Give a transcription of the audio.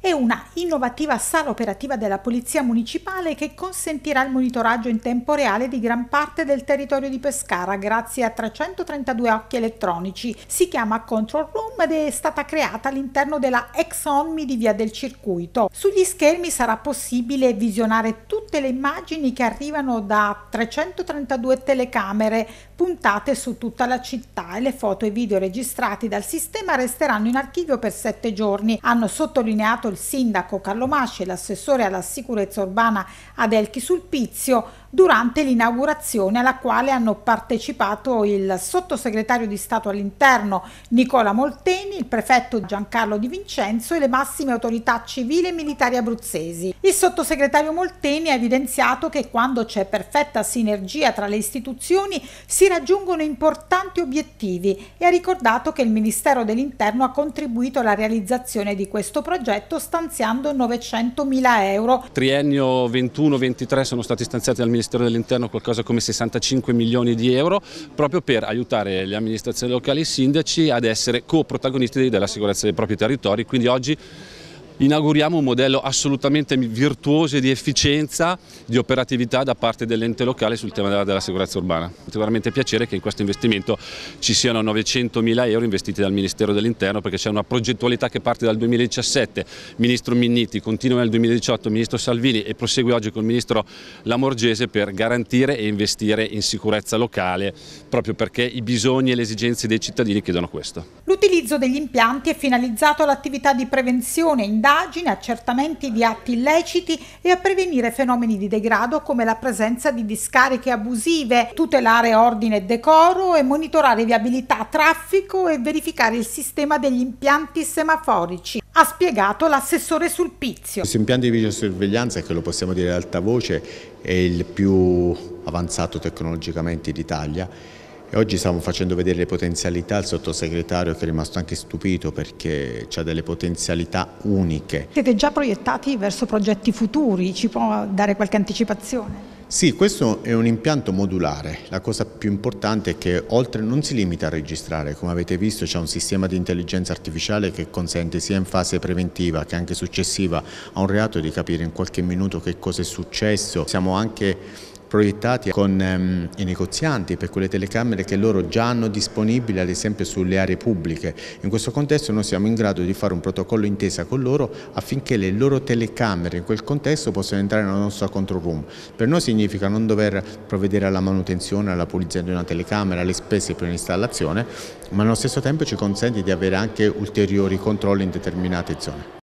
è una innovativa sala operativa della Polizia Municipale che consentirà il monitoraggio in tempo reale di gran parte del territorio di Pescara grazie a 332 occhi elettronici. Si chiama Control Room ed è stata creata all'interno della ex Onmi di Via del Circuito. Sugli schermi sarà possibile visionare tutte le immagini che arrivano da 332 telecamere puntate su tutta la città e le foto e video registrati dal sistema resteranno in archivio per sette giorni. Hanno sottolineato il sindaco Carlo Masci e l'assessore alla sicurezza urbana Adelchi Sulpizio durante l'inaugurazione alla quale hanno partecipato il sottosegretario di Stato all'interno Nicola Molteni, il prefetto Giancarlo Di Vincenzo e le massime autorità civili e militari abruzzesi. Il sottosegretario Molteni ha evidenziato che quando c'è perfetta sinergia tra le istituzioni si raggiungono importanti obiettivi e ha ricordato che il Ministero dell'Interno ha contribuito alla realizzazione di questo progetto stanziando 900 mila euro. Triennio 21-23 sono stati stanziati dal Ministero dell'Interno qualcosa come 65 milioni di euro proprio per aiutare le amministrazioni locali e i sindaci ad essere co-protagonisti della sicurezza dei propri territori, quindi oggi inauguriamo un modello assolutamente virtuoso di efficienza, di operatività da parte dell'ente locale sul tema della, della sicurezza urbana. Mi fa veramente piacere che in questo investimento ci siano 900 mila euro investiti dal Ministero dell'Interno perché c'è una progettualità che parte dal 2017, Ministro Minniti, continua nel 2018, Ministro Salvini e prosegue oggi con il Ministro Lamorgese per garantire e investire in sicurezza locale proprio perché i bisogni e le esigenze dei cittadini chiedono questo. L'utilizzo degli impianti è finalizzato all'attività di prevenzione, indagine indagini, accertamenti di atti illeciti e a prevenire fenomeni di degrado come la presenza di discariche abusive, tutelare ordine e decoro e monitorare viabilità, traffico e verificare il sistema degli impianti semaforici ha spiegato l'assessore Sulpizio. Questo impianto di videosorveglianza, che lo possiamo dire ad alta voce, è il più avanzato tecnologicamente d'Italia e oggi stiamo facendo vedere le potenzialità al sottosegretario che è rimasto anche stupito perché ha delle potenzialità uniche. Siete già proiettati verso progetti futuri, ci può dare qualche anticipazione? Sì, questo è un impianto modulare. La cosa più importante è che oltre non si limita a registrare, come avete visto c'è un sistema di intelligenza artificiale che consente sia in fase preventiva che anche successiva a un reato di capire in qualche minuto che cosa è successo. Siamo anche proiettati con ehm, i negozianti per quelle telecamere che loro già hanno disponibili ad esempio sulle aree pubbliche. In questo contesto noi siamo in grado di fare un protocollo intesa con loro affinché le loro telecamere in quel contesto possano entrare nella nostra control room. Per noi significa non dover provvedere alla manutenzione, alla pulizia di una telecamera, alle spese per l'installazione, ma allo stesso tempo ci consente di avere anche ulteriori controlli in determinate zone.